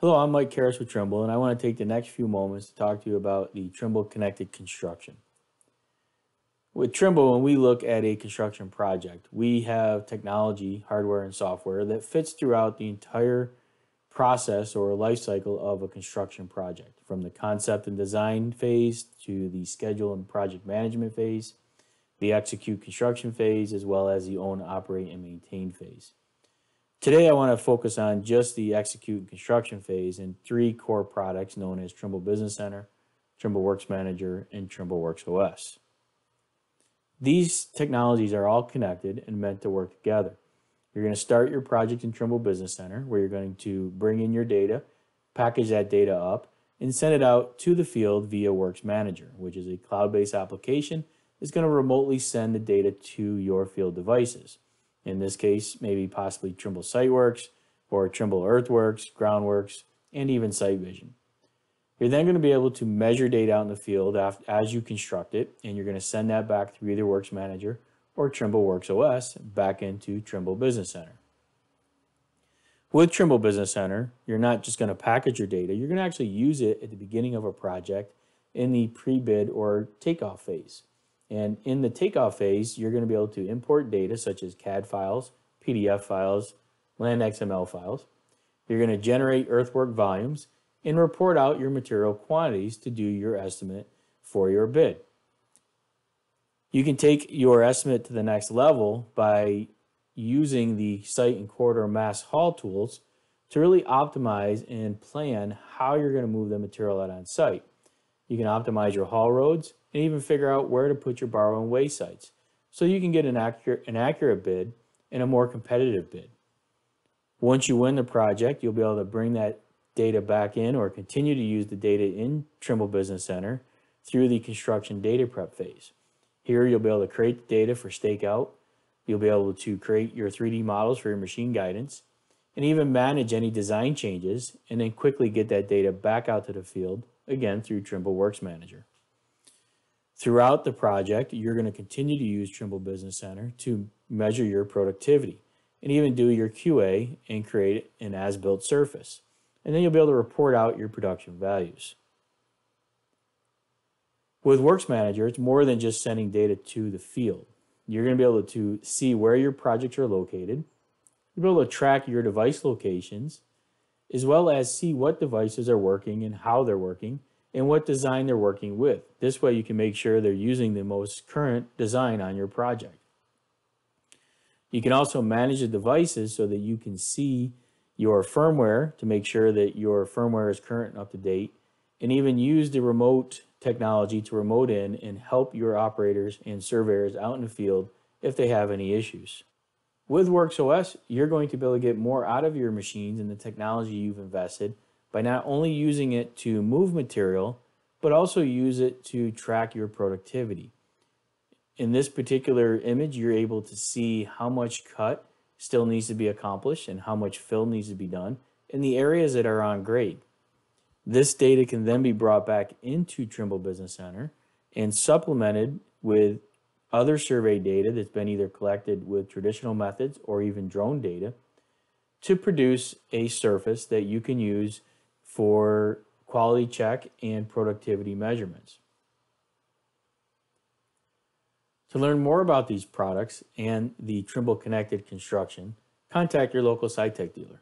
Hello, I'm Mike Karras with Trimble, and I want to take the next few moments to talk to you about the Trimble Connected Construction. With Trimble, when we look at a construction project, we have technology, hardware, and software that fits throughout the entire process or life cycle of a construction project, from the concept and design phase to the schedule and project management phase, the execute construction phase, as well as the own, operate, and maintain phase. Today, I want to focus on just the execute and construction phase and three core products known as Trimble Business Center, Trimble Works Manager, and Trimble Works OS. These technologies are all connected and meant to work together. You're going to start your project in Trimble Business Center where you're going to bring in your data, package that data up, and send it out to the field via Works Manager, which is a cloud-based application that's going to remotely send the data to your field devices. In this case, maybe possibly Trimble SiteWorks or Trimble Earthworks, Groundworks, and even SiteVision. You're then going to be able to measure data out in the field as you construct it, and you're going to send that back through either Works Manager or Trimble Works OS back into Trimble Business Center. With Trimble Business Center, you're not just going to package your data, you're going to actually use it at the beginning of a project in the pre-bid or takeoff phase. And in the takeoff phase, you're going to be able to import data such as CAD files, PDF files, land XML files. You're going to generate earthwork volumes and report out your material quantities to do your estimate for your bid. You can take your estimate to the next level by using the site and corridor mass haul tools to really optimize and plan how you're going to move the material out on site. You can optimize your haul roads and even figure out where to put your borrow and weigh sites so you can get an accurate, an accurate bid and a more competitive bid. Once you win the project, you'll be able to bring that data back in or continue to use the data in Trimble Business Center through the construction data prep phase. Here you'll be able to create the data for stakeout. You'll be able to create your 3D models for your machine guidance and even manage any design changes and then quickly get that data back out to the field again through Trimble Works Manager. Throughout the project, you're going to continue to use Trimble Business Center to measure your productivity and even do your QA and create an as-built surface. And then you'll be able to report out your production values. With Works Manager, it's more than just sending data to the field. You're going to be able to see where your projects are located. You'll be able to track your device locations as well as see what devices are working and how they're working and what design they're working with. This way you can make sure they're using the most current design on your project. You can also manage the devices so that you can see your firmware to make sure that your firmware is current and up to date and even use the remote technology to remote in and help your operators and surveyors out in the field if they have any issues. With WorksOS, you're going to be able to get more out of your machines and the technology you've invested by not only using it to move material, but also use it to track your productivity. In this particular image, you're able to see how much cut still needs to be accomplished and how much fill needs to be done in the areas that are on grade. This data can then be brought back into Trimble Business Center and supplemented with other survey data that's been either collected with traditional methods or even drone data to produce a surface that you can use for quality check and productivity measurements. To learn more about these products and the Trimble Connected construction, contact your local SITECH dealer.